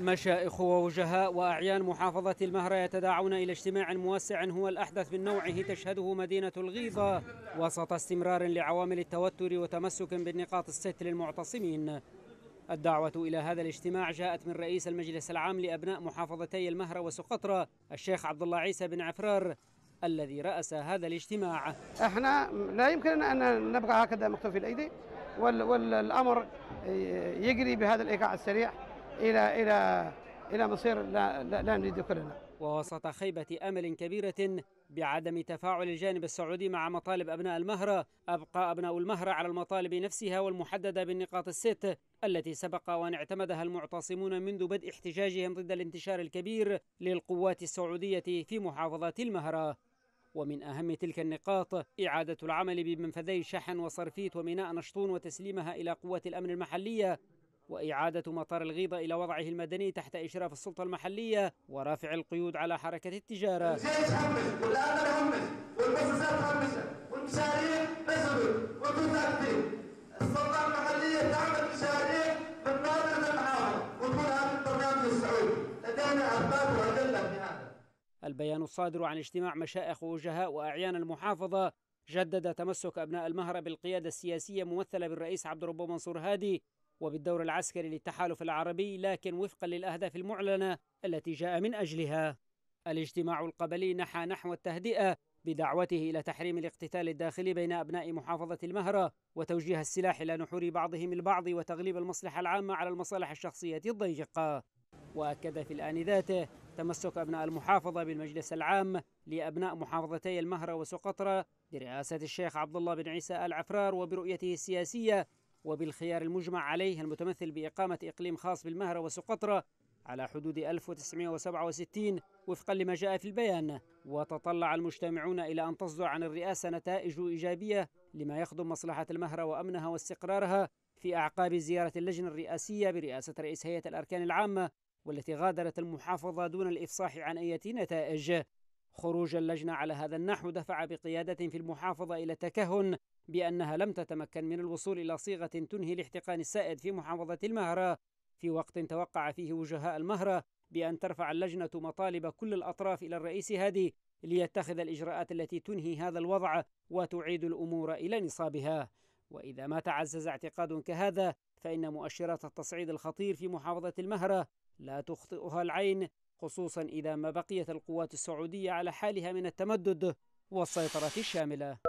مشائخ ووجهاء وأعيان محافظة المهرة يتداعون إلى اجتماع موسع هو الأحدث من نوعه تشهده مدينة الغيضة وسط استمرار لعوامل التوتر وتمسك بالنقاط الست للمعتصمين. الدعوة إلى هذا الاجتماع جاءت من رئيس المجلس العام لأبناء محافظتي المهرة وسقطرى الشيخ عبد الله عيسى بن عفرار الذي رأس هذا الاجتماع. إحنا لا يمكن أن نبقى هكذا مختفي الأيدي والأمر يجري بهذا الإيقاع السريع. إلى إلى إلى مصير لا, لا, لا نريد كلنا. ووسط خيبة أمل كبيرة بعدم تفاعل الجانب السعودي مع مطالب أبناء المهرة أبقى أبناء المهرة على المطالب نفسها والمحددة بالنقاط الست التي سبق وأن اعتمدها المعتصمون منذ بدء احتجاجهم ضد الانتشار الكبير للقوات السعودية في محافظات المهرة. ومن أهم تلك النقاط إعادة العمل بمنفذي شحن وصرفيت وميناء نشطون وتسليمها إلى قوات الأمن المحلية وإعادة مطار الغيضة إلى وضعه المدني تحت إشراف السلطة المحلية ورافع القيود على حركة التجارة. والمشاريع السلطة المحلية تعمل مشاريع من هذا البرنامج السعودي. لدينا أسباب وأدلة في هذا. البيان الصادر عن اجتماع مشائخ ووجهاء وأعيان المحافظة جدد تمسك أبناء المهرة بالقيادة السياسية ممثلة بالرئيس عبد الرب منصور هادي وبالدور العسكري للتحالف العربي لكن وفقا للأهداف المعلنة التي جاء من أجلها. الاجتماع القبلي نحى نحو التهدئة بدعوته إلى تحريم الاقتتال الداخلي بين أبناء محافظة المهرة وتوجيه السلاح إلى نحور بعضهم البعض وتغليب المصلحة العامة على المصالح الشخصية الضيقة. وأكد في الآن ذاته تمسك أبناء المحافظة بالمجلس العام لأبناء محافظتي المهرة وسقطرى برئاسة الشيخ عبد الله بن عيسى العفرار وبرؤيته السياسية وبالخيار المجمع عليه المتمثل بإقامة إقليم خاص بالمهرة وسقطرى على حدود 1967 وفقا لما جاء في البيان وتطلع المجتمعون إلى أن تصدر عن الرئاسة نتائج إيجابية لما يخدم مصلحة المهرة وأمنها واستقرارها في أعقاب زيارة اللجنة الرئاسية برئاسة رئيس هيئة الأركان العامة والتي غادرت المحافظة دون الإفصاح عن أي نتائج. خروج اللجنة على هذا النحو دفع بقيادة في المحافظة إلى تكهن بأنها لم تتمكن من الوصول إلى صيغة تنهي الاحتقان السائد في محافظة المهرة. في وقت توقع فيه وجهاء المهرة بأن ترفع اللجنة مطالب كل الأطراف إلى الرئيس هادي ليتخذ الإجراءات التي تنهي هذا الوضع وتعيد الأمور إلى نصابها. وإذا ما تعزز اعتقاد كهذا فإن مؤشرات التصعيد الخطير في محافظة المهرة لا تخطئها العين خصوصا إذا ما بقيت القوات السعودية على حالها من التمدد والسيطرة الشاملة.